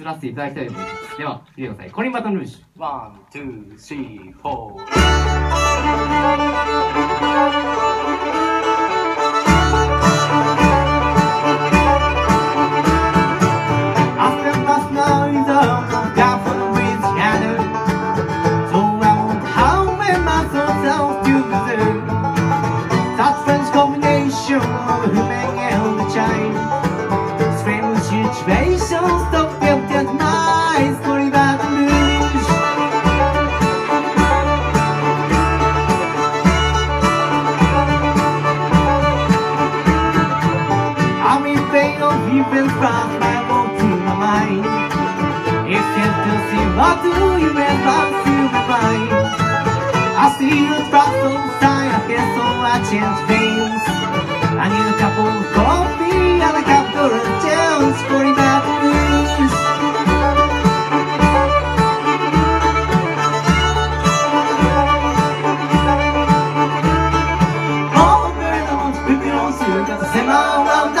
移らせていただきたいと思いますでは見てくださいコリンバトンルージュワン、ツー、スリー、フォー。 After last night, the gap with Hannah. So I won't how many myself together. That French combination of human and the child. Strange situations, even fast my walk to my mind. It's just to see what do you ever feel divine. I see the trouble sign, I guess so I change things. I need a cup of coffee and a cup of chance for don't see you got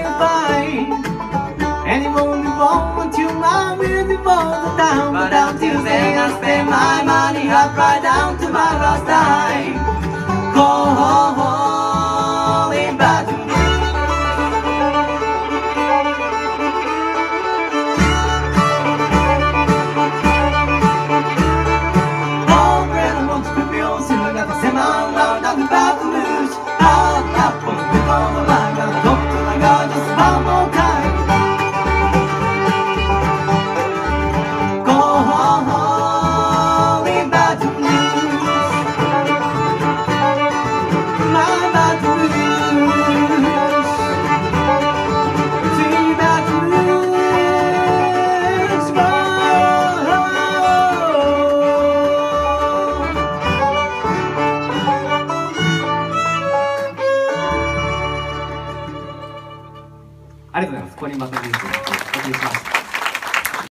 love me before the time But on Tuesday I spend my money up right down to my last dime ありがとうございます。コリンバトンルージュをお送りしました